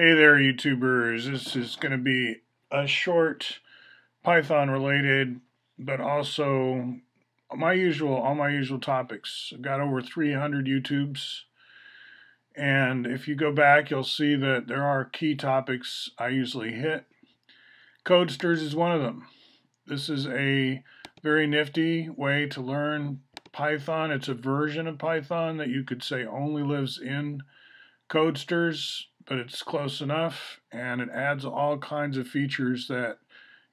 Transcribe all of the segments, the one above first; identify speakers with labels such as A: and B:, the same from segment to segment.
A: Hey there, YouTubers. This is going to be a short Python related, but also my usual, all my usual topics. I've got over 300 YouTubes. And if you go back, you'll see that there are key topics I usually hit. Codesters is one of them. This is a very nifty way to learn Python. It's a version of Python that you could say only lives in Codesters but it's close enough and it adds all kinds of features that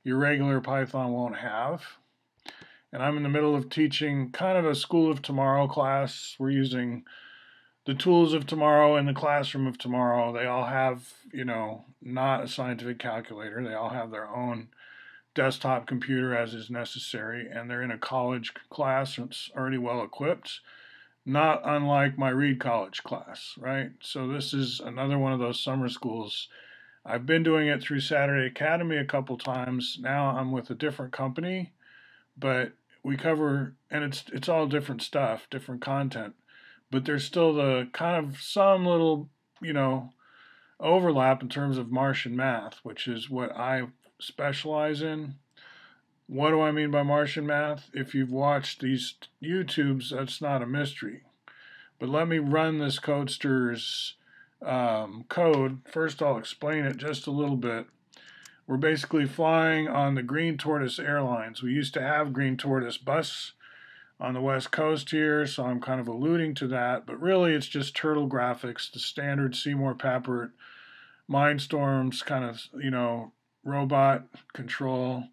A: your regular Python won't have. And I'm in the middle of teaching kind of a School of Tomorrow class. We're using the tools of tomorrow in the classroom of tomorrow. They all have, you know, not a scientific calculator. They all have their own desktop computer as is necessary, and they're in a college class. It's already well equipped not unlike my Reed College class, right? So this is another one of those summer schools. I've been doing it through Saturday Academy a couple times. Now I'm with a different company, but we cover and it's it's all different stuff, different content. But there's still the kind of some little, you know, overlap in terms of Martian math, which is what I specialize in. What do I mean by Martian math? If you've watched these YouTubes, that's not a mystery. But let me run this Codester's um, code. First, I'll explain it just a little bit. We're basically flying on the Green Tortoise Airlines. We used to have Green Tortoise bus on the west coast here, so I'm kind of alluding to that. But really, it's just turtle graphics, the standard Seymour Papert Mindstorms kind of, you know, robot control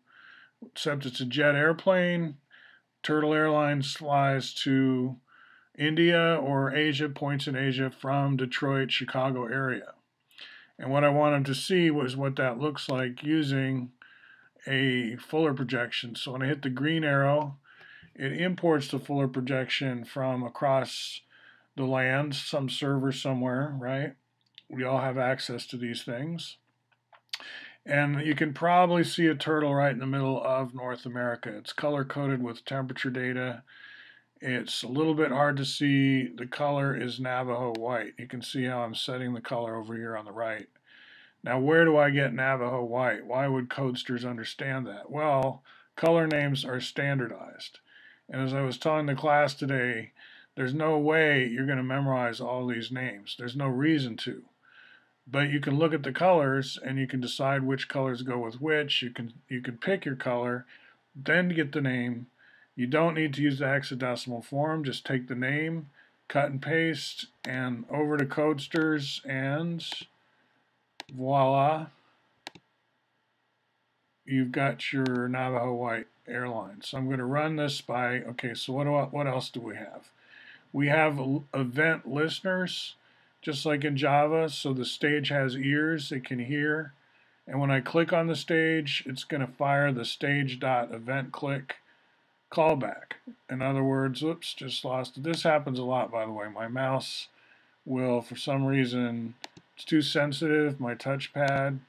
A: except it's a jet airplane. Turtle Airlines flies to India or Asia, points in Asia from Detroit, Chicago area. And what I wanted to see was what that looks like using a Fuller projection. So when I hit the green arrow, it imports the Fuller projection from across the land, some server somewhere, right? We all have access to these things. And you can probably see a turtle right in the middle of North America. It's color coded with temperature data. It's a little bit hard to see. The color is Navajo white. You can see how I'm setting the color over here on the right. Now, where do I get Navajo white? Why would codesters understand that? Well, color names are standardized. And as I was telling the class today, there's no way you're going to memorize all these names. There's no reason to. But you can look at the colors and you can decide which colors go with which. You can you can pick your color, then get the name. You don't need to use the hexadecimal form. Just take the name, cut and paste, and over to Codesters, and voila. You've got your Navajo White Airlines. So I'm going to run this by, okay, so what, do I, what else do we have? We have event listeners just like in Java. So the stage has ears, it can hear. And when I click on the stage, it's going to fire the stage.eventClick callback. In other words, oops, just lost it. This happens a lot, by the way. My mouse will, for some reason, it's too sensitive, my touchpad,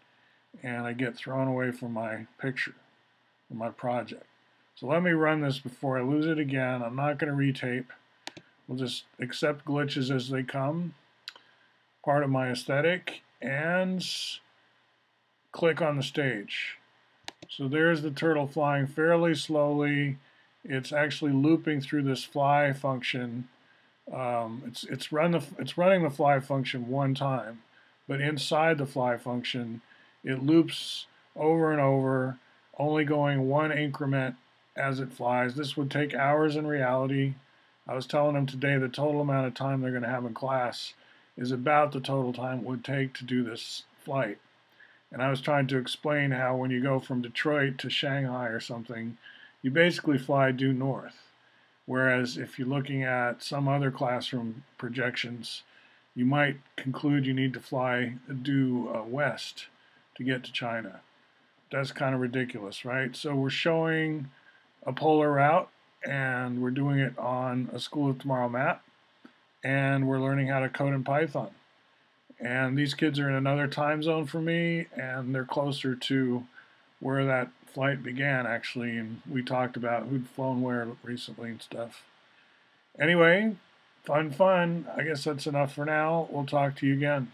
A: and I get thrown away from my picture, from my project. So let me run this before I lose it again. I'm not going to retape. We'll just accept glitches as they come part of my aesthetic and click on the stage. So there's the turtle flying fairly slowly. It's actually looping through this fly function. Um, it's it's run the it's running the fly function one time, but inside the fly function, it loops over and over, only going one increment as it flies. This would take hours in reality. I was telling them today the total amount of time they're going to have in class is about the total time it would take to do this flight. And I was trying to explain how when you go from Detroit to Shanghai or something, you basically fly due north. Whereas if you're looking at some other classroom projections, you might conclude you need to fly due uh, west to get to China. That's kind of ridiculous, right? So we're showing a polar route and we're doing it on a School of Tomorrow map and we're learning how to code in Python. And these kids are in another time zone for me, and they're closer to where that flight began, actually. And we talked about who'd flown where recently and stuff. Anyway, fun, fun. I guess that's enough for now. We'll talk to you again.